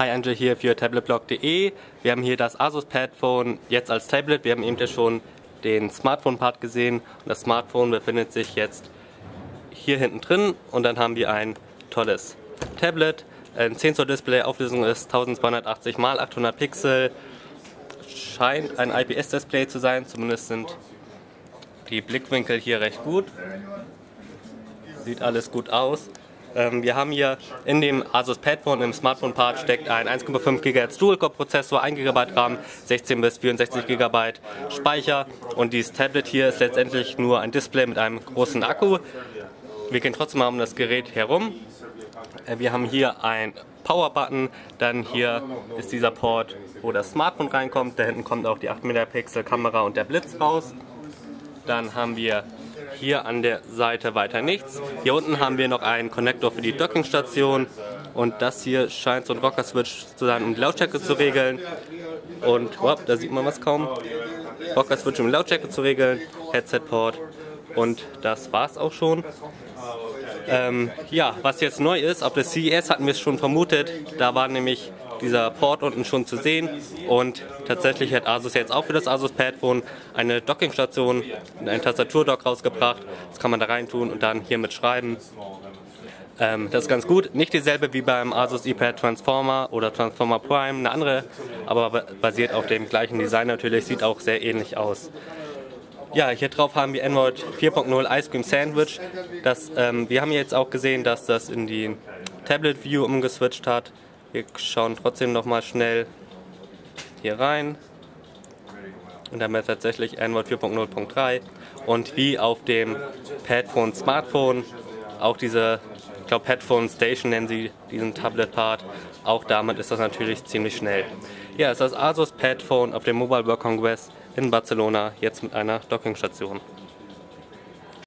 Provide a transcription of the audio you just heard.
Hi Angel hier für tabletblog.de. Wir haben hier das Asus Padphone jetzt als Tablet. Wir haben eben schon den Smartphone-Part gesehen und das Smartphone befindet sich jetzt hier hinten drin und dann haben wir ein tolles Tablet. Ein 10 Zoll Display, Auflösung ist 1280 x 800 Pixel. Scheint ein IPS-Display zu sein, zumindest sind die Blickwinkel hier recht gut. Sieht alles gut aus. Ähm, wir haben hier in dem Asus Padphone im Smartphone-Part steckt ein 1,5 GHz Dual-Core-Prozessor, 1 GB RAM, 16 bis 64 GB Speicher und dieses Tablet hier ist letztendlich nur ein Display mit einem großen Akku. Wir gehen trotzdem mal um das Gerät herum. Äh, wir haben hier ein Power-Button, dann hier ist dieser Port, wo das Smartphone reinkommt. Da hinten kommt auch die 8 Megapixel Kamera und der Blitz raus. Dann haben wir hier an der Seite weiter nichts. Hier unten haben wir noch einen Konnektor für die Dockingstation. Und das hier scheint so ein Rocker-Switch zu sein, um die Lautstärke zu regeln. Und wow, da sieht man was kaum. Rocker-Switch, um die Lautstärke zu regeln. Headset-Port. Und das war's auch schon. Ähm, ja, was jetzt neu ist, auf der CES hatten wir es schon vermutet. Da war nämlich dieser Port unten schon zu sehen und tatsächlich hat Asus jetzt auch für das Asus Padphone eine Dockingstation, ein Tastaturdock rausgebracht. Das kann man da rein tun und dann hiermit schreiben. Ähm, das ist ganz gut. Nicht dieselbe wie beim Asus iPad Transformer oder Transformer Prime, eine andere, aber basiert auf dem gleichen Design natürlich, sieht auch sehr ähnlich aus. Ja, hier drauf haben wir Android 4.0 Ice Cream Sandwich. Das, ähm, wir haben jetzt auch gesehen, dass das in die Tablet View umgeswitcht hat. Wir schauen trotzdem noch mal schnell hier rein. Und dann haben wir tatsächlich Android 4.0.3 und wie auf dem Padphone Smartphone auch diese, ich glaube Padphone Station nennen sie diesen Tablet-Part, auch damit ist das natürlich ziemlich schnell. Ja, es ist das Asus Padphone auf dem Mobile World Congress in Barcelona, jetzt mit einer Dockingstation.